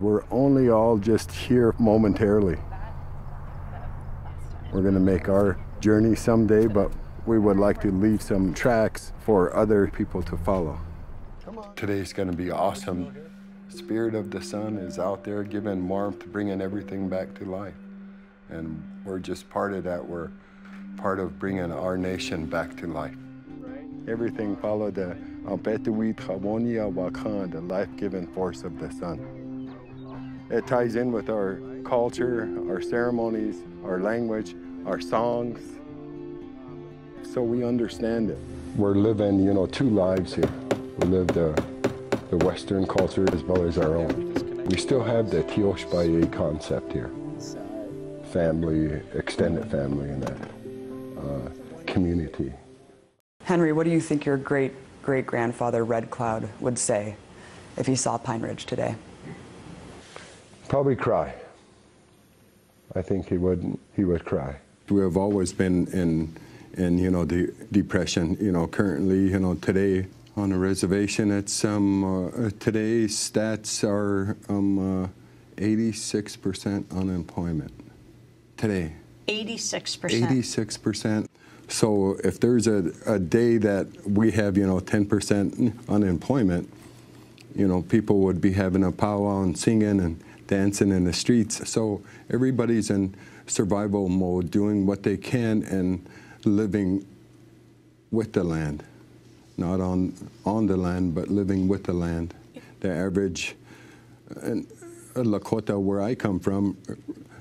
We're only all just here momentarily. We're going to make our journey someday, but we would like to leave some tracks for other people to follow. Today's going to be awesome. Spirit of the sun is out there giving warmth, bringing everything back to life. And we're just part of that. We're part of bringing our nation back to life. Everything followed the the life-giving force of the sun. It ties in with our culture, our ceremonies, our language, our songs, so we understand it. We're living, you know, two lives here. We live the, the Western culture as well as our own. We still have the tiospaye concept here. Family, extended family in that uh, community. Henry, what do you think your great great grandfather Red Cloud would say if he saw Pine Ridge today? Probably cry. I think he would he would cry. We have always been in in you know the depression. You know currently you know today on a reservation it's um uh, today's stats are um 86% uh, unemployment today. 86%. 86%. So if there's a, a day that we have, you know, 10% unemployment, you know, people would be having a powwow and singing and dancing in the streets. So everybody's in survival mode, doing what they can and living with the land, not on, on the land, but living with the land. The average Lakota, where I come from,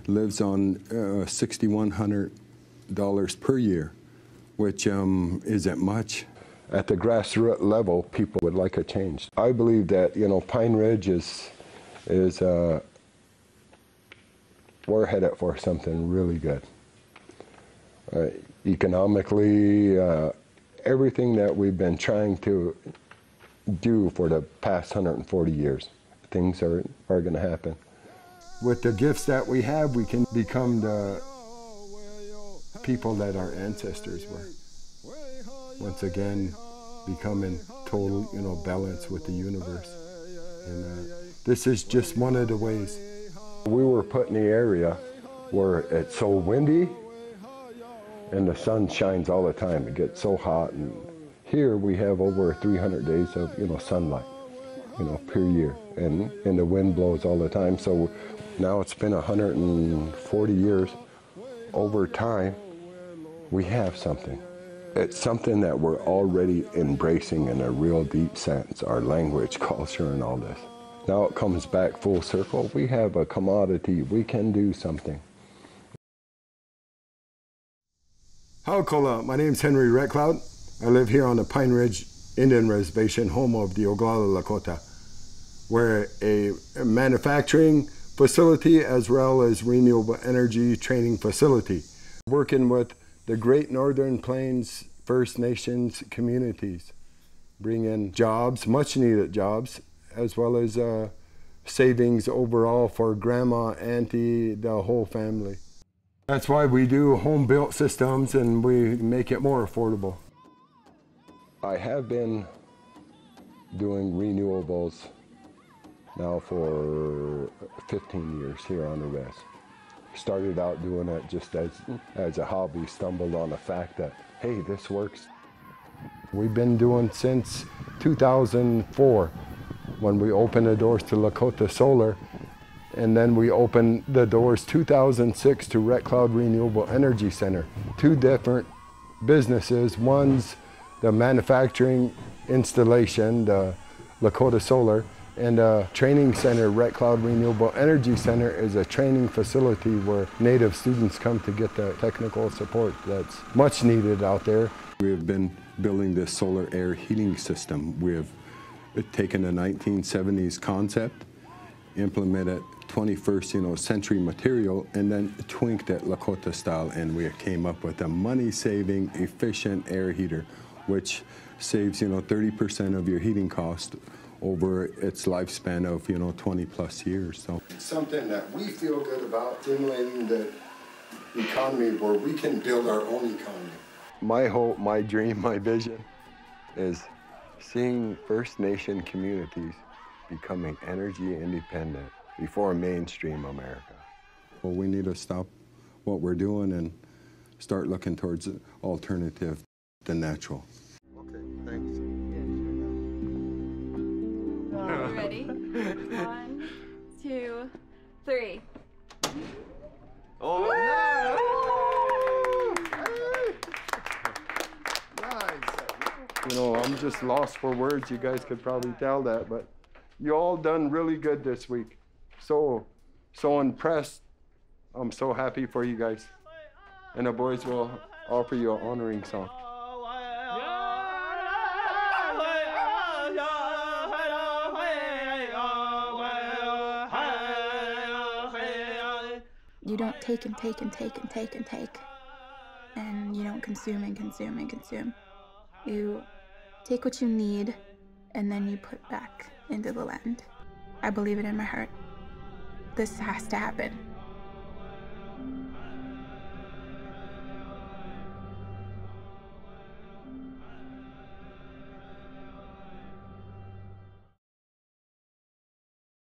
lives on uh, $6,100 per year which um, isn't much. At the grassroots level, people would like a change. I believe that, you know, Pine Ridge is, is uh, we're headed for something really good. Uh, economically, uh, everything that we've been trying to do for the past 140 years, things are, are going to happen. With the gifts that we have, we can become the people that our ancestors were. Once again, becoming total, you know, balance with the universe. And uh, this is just one of the ways. We were put in the area where it's so windy and the sun shines all the time. It gets so hot and here we have over 300 days of, you know, sunlight, you know, per year. And, and the wind blows all the time. So now it's been 140 years over time we have something. It's something that we're already embracing in a real deep sense, our language, culture, and all this. Now it comes back full circle. We have a commodity. We can do something. Haukola, my name is Henry Red Cloud. I live here on the Pine Ridge Indian Reservation, home of the Oglala Lakota. We're a manufacturing facility as well as renewable energy training facility. Working with the Great Northern Plains First Nations communities, bring in jobs, much needed jobs, as well as uh, savings overall for grandma, auntie, the whole family. That's why we do home built systems and we make it more affordable. I have been doing renewables now for 15 years here on the West started out doing it just as, as a hobby, stumbled on the fact that, hey, this works. We've been doing since 2004 when we opened the doors to Lakota Solar and then we opened the doors 2006 to Red Cloud Renewable Energy Center. Two different businesses. One's the manufacturing installation, the Lakota Solar, and a training center, Red Cloud Renewable Energy Center, is a training facility where Native students come to get the technical support that's much needed out there. We have been building this solar air heating system. We have taken a 1970s concept, implemented 21st you know, century material, and then twinked it Lakota style, and we came up with a money-saving, efficient air heater, which saves you know 30% of your heating cost over its lifespan of you know 20 plus years. So something that we feel good about stimulating the economy where we can build our own economy. My hope, my dream, my vision is seeing First Nation communities becoming energy independent before mainstream America. Well, we need to stop what we're doing and start looking towards alternative than natural. Okay, thanks. Ready? One, two, three. Oh, You know, I'm just lost for words. You guys could probably tell that, but you all done really good this week. So, so impressed. I'm so happy for you guys. And the boys will offer you an honoring song. You don't take and take and take and take and take. And you don't consume and consume and consume. You take what you need and then you put back into the land. I believe it in my heart. This has to happen.